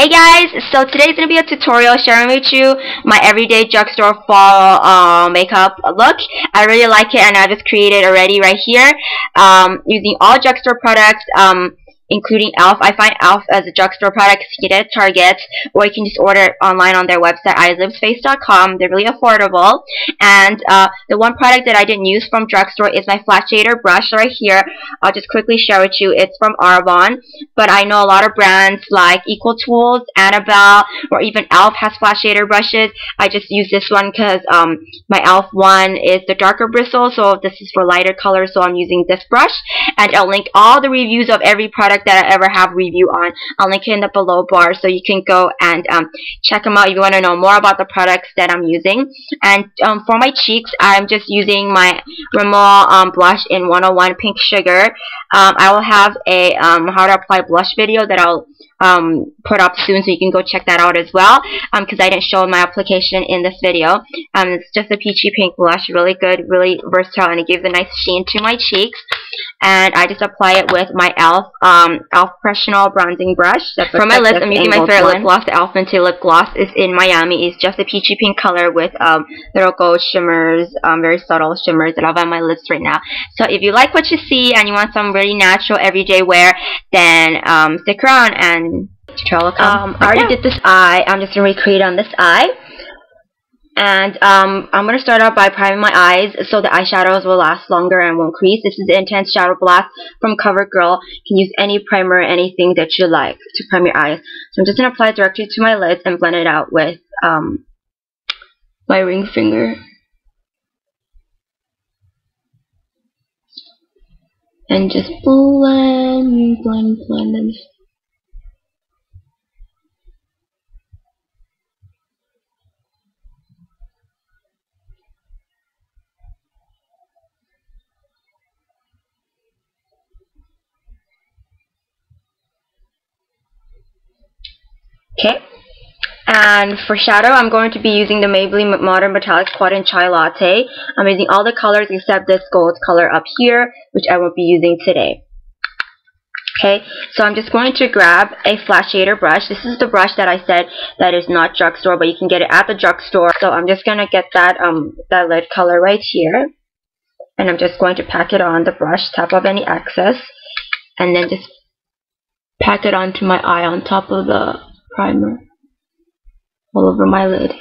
Hey guys, so today's to be a tutorial sharing with you my everyday drugstore fall uh, makeup look. I really like it and I just created already right here um, using all drugstore products. Um, including e.l.f. I find e.l.f. as a drugstore product you get it at Target, or you can just order it online on their website, eyeslipsface.com. They're really affordable. And uh, the one product that I didn't use from drugstore is my flat shader brush right here. I'll just quickly share with you. It's from Arbonne, but I know a lot of brands like EcoTools, Annabelle, or even e.l.f. has flat shader brushes. I just use this one because um, my e.l.f. one is the darker bristle, so this is for lighter colors, so I'm using this brush. And I'll link all the reviews of every product product that I ever have review on. I'll link it in the below bar so you can go and um, check them out if you want to know more about the products that I'm using. And um, for my cheeks, I'm just using my Rimmel um, blush in 101 Pink Sugar. Um, I will have a um, how to apply blush video that I'll um, put up soon so you can go check that out as well because um, I didn't show my application in this video. Um, it's just a peachy pink blush, really good, really versatile, and it gives a nice sheen to my cheeks. And I just apply it with my e.l.f. Um, e.l.f. Professional Bronzing Brush. For my lips, I'm using my favorite lip gloss, the e.l.f. Minty Lip Gloss. is in Miami. It's just a peachy pink color with um, little gold shimmers, um, very subtle shimmers that I have on my lips right now. So if you like what you see and you want some really natural everyday wear, then um, stick around and tutorial Um, I already did this eye. I'm just going to recreate on this eye. And um, I'm going to start out by priming my eyes so the eyeshadows will last longer and won't crease. This is the Intense Shadow Blast from CoverGirl. You can use any primer, anything that you like to prime your eyes. So I'm just going to apply it directly to my lids and blend it out with um, my ring finger. And just blend, blend, blend, and Okay. And for shadow, I'm going to be using the Maybelline Modern Metallic Quad and Chai Latte. I'm using all the colors except this gold color up here, which I won't be using today. Okay, so I'm just going to grab a flat shader brush. This is the brush that I said that is not drugstore, but you can get it at the drugstore. So I'm just going to get that um that lid color right here. And I'm just going to pack it on the brush, tap off any excess, and then just pack it onto my eye on top of the primer all over my lid.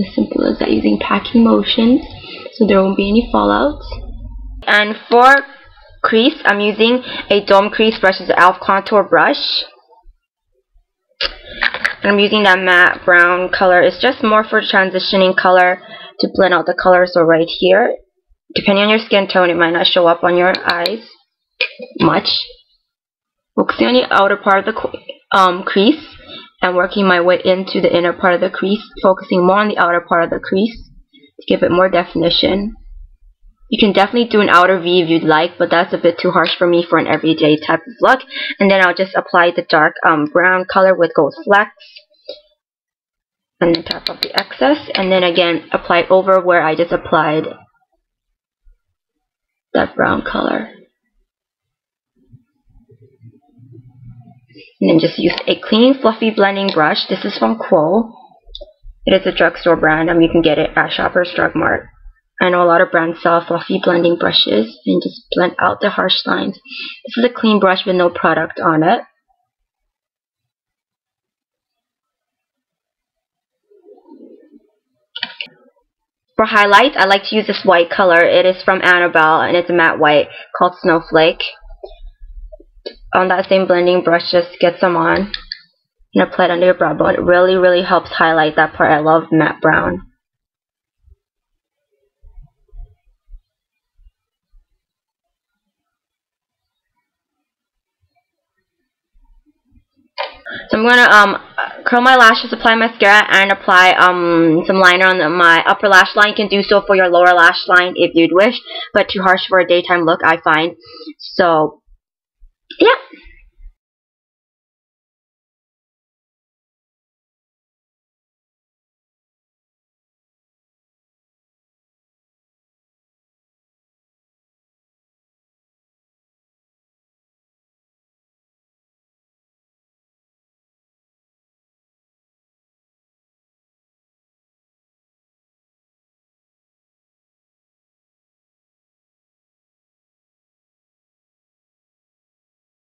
As simple as that using packing motions so there won't be any fallouts. And for crease, I'm using a dome crease brush, an e.l.f. contour brush. And I'm using that matte brown color. It's just more for transitioning color to blend out the color. So right here, depending on your skin tone, it might not show up on your eyes much. Focusing on the outer part of the um, crease and working my way into the inner part of the crease, focusing more on the outer part of the crease to give it more definition. You can definitely do an outer V if you'd like, but that's a bit too harsh for me for an everyday type of look. And then I'll just apply the dark um, brown color with gold flecks. And then tap off the excess. And then again, apply over where I just applied that brown color. And then just use a clean, fluffy blending brush. This is from Quo. It is a drugstore brand. Um, you can get it at Shoppers Drug Mart. I know a lot of brands sell fluffy blending brushes and just blend out the harsh lines. This is a clean brush with no product on it. For highlights, I like to use this white color. It is from Annabelle and it's a matte white called Snowflake on that same blending brush, just get some on and apply it under your brow bone. It really, really helps highlight that part. I love matte brown. So I'm going to um, curl my lashes, apply mascara, and apply um, some liner on my upper lash line. You can do so for your lower lash line if you'd wish, but too harsh for a daytime look, I find. So yeah